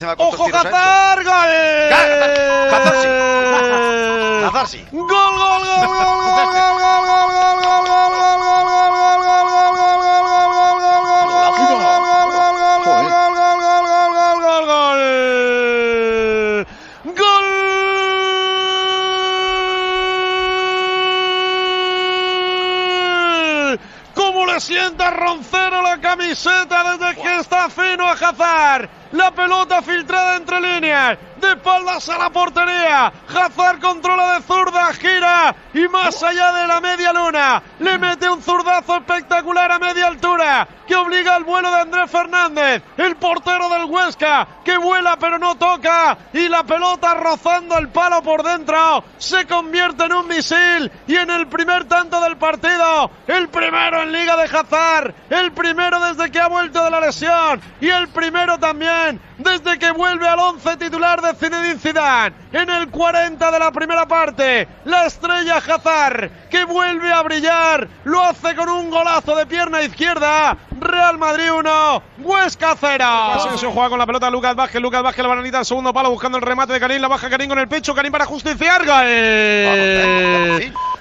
¡Ojo, Hazard! ¡Gol! ¡Hazard sí! ¡Hazard sí! ¡Gol, gol, gol, gol, gol, gol, gol! Gol, Gol, Gol, Gol, Gol, Gol, Gol, Gol, Gol, Gol, Gol, Gol, Gol, Gol, Gol, Gol, Gol, Gol, Gol, Gol. ¿Cómo la Sienta Roncero la camiseta desde fino a Hazard? La pelota filtrada entre líneas. De espaldas a la portería. Hazard controla de zurda, gira. Y más allá de la media luna. Le mete un zurdazo espectacular a media altura. Que obliga al vuelo de Andrés Fernández. El portero del Huesca. Que vuela pero no toca. Y la pelota rozando el palo por dentro. Se convierte en un misil. Y en el primer tanto del partido. El primero. El desde que ha vuelto de la lesión. Y el primero también desde que vuelve al once titular de Zinedine Zidane en el 40 de la primera parte. La estrella Hazard que vuelve a brillar, lo hace con un golazo de pierna izquierda. Real Madrid 1, Huesca 0. Se juega con la pelota Lucas Vázquez, Lucas Vázquez la bananita al segundo palo buscando el remate de Karim, la baja Karim con el pecho, Karim para justiciar.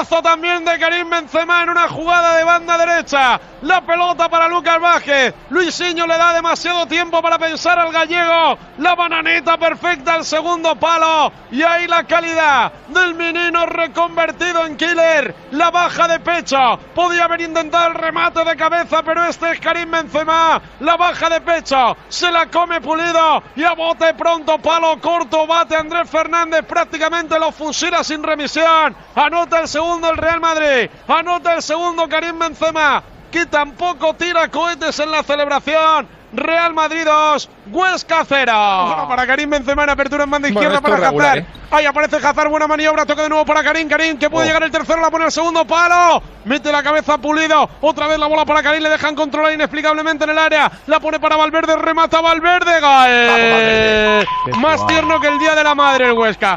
Golazo también de Karim Benzema en una jugada de banda derecha. La pelota para Lucas Vázquez. Luisinho le da demasiado tiempo para pensar al gallego. La bananeta perfecta al segundo palo. Y ahí la calidad del menino reconvertido en killer. La baja de pecho. Podía haber intentado el remate de cabeza, pero este es Karim Benzema. La baja de pecho. Se la come pulido. Y a bote pronto, palo corto. Bate Andrés Fernández. Prácticamente lo fusila sin remisión. Anota el segundo el Real Madrid. Anota el segundo Karim Benzema que tampoco tira cohetes en la celebración. Real Madrid 2, Huesca 0. para Karim Benzema en apertura en banda izquierda para Hazard. ¿eh? Ahí aparece Hazard, buena maniobra, toca de nuevo para Karim, Karim que puede oh. llegar el tercero, la pone el segundo palo. Mete la cabeza pulido, otra vez la bola para Karim, le dejan controlar inexplicablemente en el área. La pone para Valverde, remata Valverde, gol. Más tierno que el día de la madre el Huesca.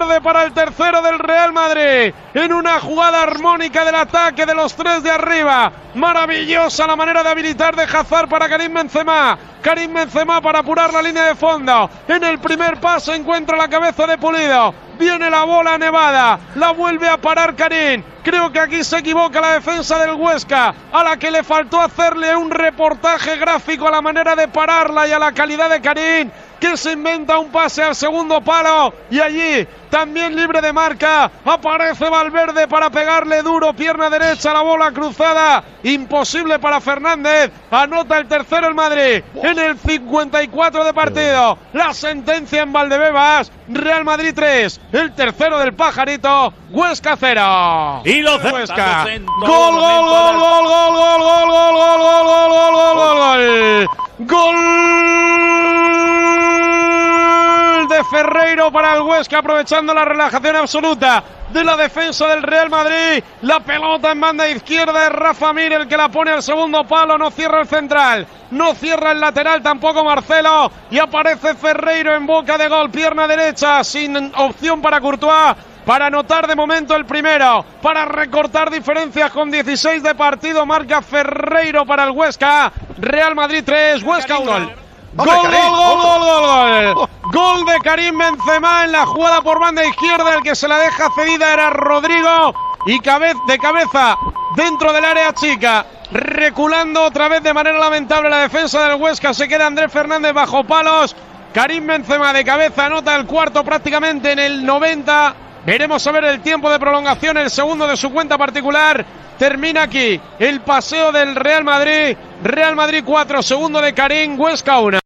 Gol de Valverde para el tercero del Real Madrid. En una jugada armónica del ataque de los tres de arriba. Maravillosa la manera de habilitar de Hazard para Karim Benzema. Karim Benzema para apurar la línea de fondo. En el primer paso encuentra la cabeza de Pulido. Viene la bola nevada. La vuelve a parar Karim. Creo que aquí se equivoca la defensa del Huesca, a la que le faltó hacerle un reportaje gráfico a la manera de pararla y a la calidad de Karim que se inventa un pase al segundo palo. Y allí también libre de marca aparece Valverde para pegarle duro pierna derecha la bola cruzada. Imposible para Fernández. Anota el tercero el Madrid en el 54 de partido. La sentencia en Valdebebas Real Madrid 3 el tercero del pajarito Huesca 0 y lo Huesca. gol gol gol gol gol de Ferreiro para el Huesca, aprovechando la relajación absoluta de la defensa del Real Madrid. La pelota en banda izquierda es Rafa Mir el que la pone al segundo palo. No cierra el central, no cierra el lateral tampoco Marcelo. Y aparece Ferreiro en boca de gol, pierna derecha, sin opción para Courtois. Para anotar de momento el primero, para recortar diferencias con 16 de partido, marca Ferreiro para el Huesca. Real Madrid 3, Huesca 1. Gol, gol, gol, gol, gol, gol. Gol de Karim Benzema en la jugada por banda izquierda. El que se la deja cedida era Rodrigo. Y de cabeza dentro del área chica. Reculando otra vez de manera lamentable la defensa del Huesca. Se queda Andrés Fernández bajo palos. Karim Benzema de cabeza anota el cuarto prácticamente en el 90. Veremos a ver el tiempo de prolongación, el segundo de su cuenta particular. Termina aquí el paseo del Real Madrid. Real Madrid 4, segundo de Karim, Huesca 1.